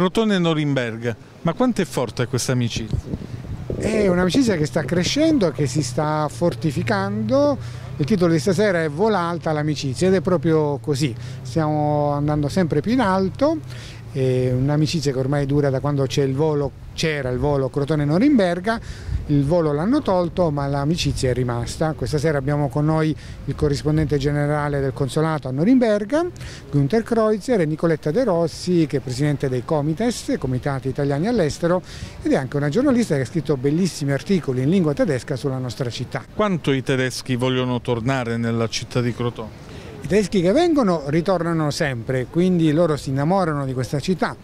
Crotone e Norimberga, ma quanto è forte questa amicizia? È un'amicizia che sta crescendo, che si sta fortificando. Il titolo di stasera è Vola l'amicizia ed è proprio così. Stiamo andando sempre più in alto un'amicizia che ormai dura da quando c'era il volo, volo Crotone-Norimberga, il volo l'hanno tolto ma l'amicizia è rimasta. Questa sera abbiamo con noi il corrispondente generale del consolato a Norimberga, Günther Kreutzer e Nicoletta De Rossi che è presidente dei Comites, Comitati Italiani all'Estero ed è anche una giornalista che ha scritto bellissimi articoli in lingua tedesca sulla nostra città. Quanto i tedeschi vogliono tornare nella città di Crotone? I tedeschi che vengono ritornano sempre, quindi loro si innamorano di questa città.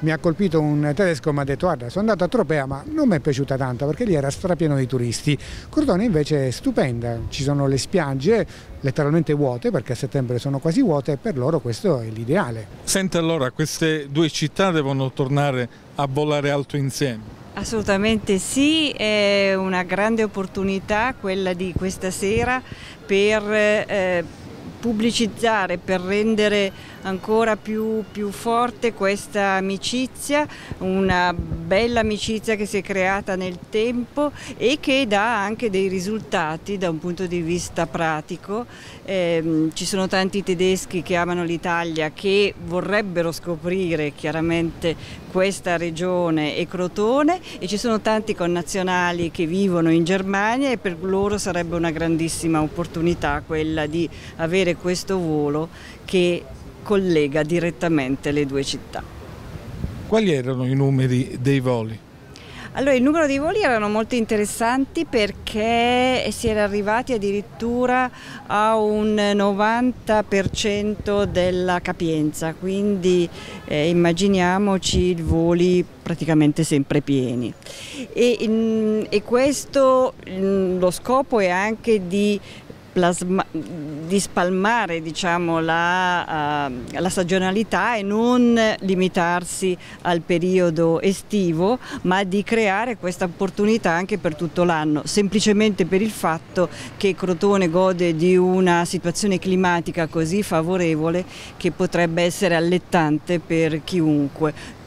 Mi ha colpito un tedesco che mi ha detto guarda sono andato a Tropea ma non mi è piaciuta tanto perché lì era strapieno di turisti. Crotone invece è stupenda, ci sono le spiagge letteralmente vuote perché a settembre sono quasi vuote e per loro questo è l'ideale. Sente allora queste due città devono tornare a volare alto insieme? Assolutamente sì, è una grande opportunità quella di questa sera per eh, pubblicizzare, per rendere ancora più, più, forte questa amicizia, una bella amicizia che si è creata nel tempo e che dà anche dei risultati da un punto di vista pratico. Eh, ci sono tanti tedeschi che amano l'Italia che vorrebbero scoprire chiaramente questa regione e Crotone e ci sono tanti connazionali che vivono in Germania e per loro sarebbe una grandissima opportunità quella di avere questo volo che collega direttamente le due città. Quali erano i numeri dei voli? Allora, il numero dei voli erano molto interessanti perché si era arrivati addirittura a un 90% della capienza, quindi eh, immaginiamoci i voli praticamente sempre pieni. E, in, e questo, lo scopo è anche di plasma, di spalmare diciamo, la, uh, la, stagionalità e non limitarsi al periodo estivo, ma di creare questa opportunità anche per tutto l'anno, semplicemente per il fatto che Crotone gode di una situazione climatica così favorevole che potrebbe essere allettante per chiunque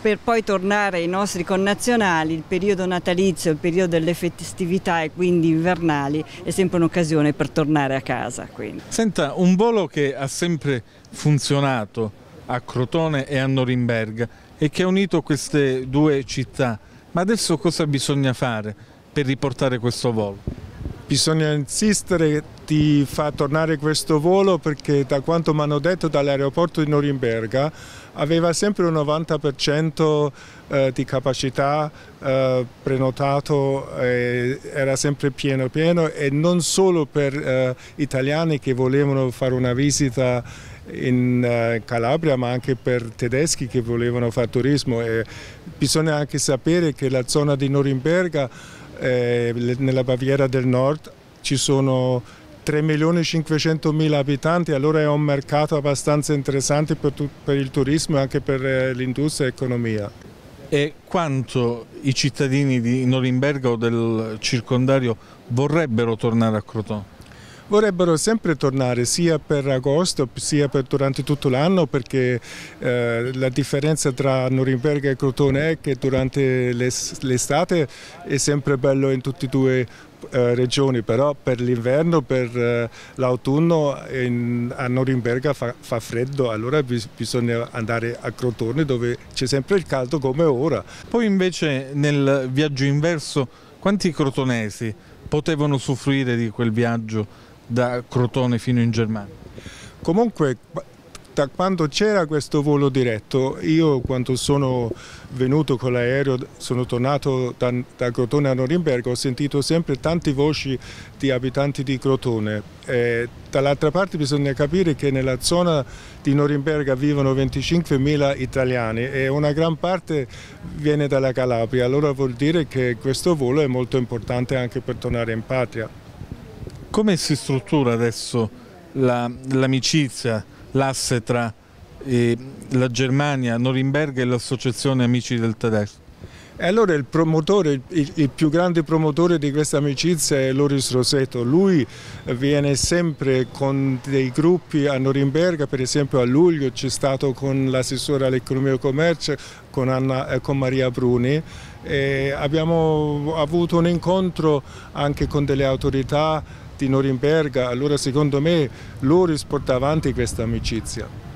per poi tornare ai nostri connazionali, il periodo natalizio, il periodo delle festività e quindi invernali è sempre un'occasione per tornare a casa. Quindi. Senta, un volo che ha sempre funzionato a Crotone e a Norimberga e che ha unito queste due città, ma adesso cosa bisogna fare per riportare questo volo? Bisogna insistere di far tornare questo volo? Perché da quanto mi hanno detto dall'aeroporto di Norimberga aveva sempre un 90% eh, di capacità eh, prenotato, era sempre pieno pieno e non solo per eh, italiani che volevano fare una visita in Calabria ma anche per tedeschi che volevano fare turismo. E bisogna anche sapere che la zona di Norimberga eh, nella Baviera del Nord ci sono 3 milioni e 500 mila abitanti, allora è un mercato abbastanza interessante per, per il turismo e anche per eh, l'industria e l'economia. E quanto i cittadini di Norimberga o del circondario vorrebbero tornare a Crotone? vorrebbero sempre tornare sia per agosto sia per durante tutto l'anno perché eh, la differenza tra Norimberga e Crotone è che durante l'estate è sempre bello in tutte e due eh, regioni, però per l'inverno, per eh, l'autunno a Norimberga fa, fa, freddo, allora bis bisogna andare a Crotone dove c'è sempre il caldo come ora. Poi invece nel viaggio inverso quanti crotonesi potevano usufruire di quel viaggio da Crotone fino in Germania? Comunque da quando c'era questo volo diretto, io quando sono venuto con l'aereo, sono tornato da, da, Crotone a Norimberga, ho sentito sempre tante voci di abitanti di Crotone. dall'altra parte bisogna capire che nella zona di Norimberga vivono 25.000 italiani e una gran parte viene dalla Calabria, allora vuol dire che questo volo è molto importante anche per tornare in patria. Come si struttura adesso l'amicizia, l'asse tra eh, la Germania, Norimberga e l'associazione Amici del Tedesco? E allora il promotore, il, il, più grande promotore di questa amicizia è Loris Roseto. Lui viene sempre con dei gruppi a Norimberga, per esempio a luglio c'è stato con l'assessore all'economia e commercio, con, Anna, eh, con Maria Bruni. E abbiamo avuto un incontro anche con delle autorità Norimberga, allora secondo me Loris porta avanti questa amicizia.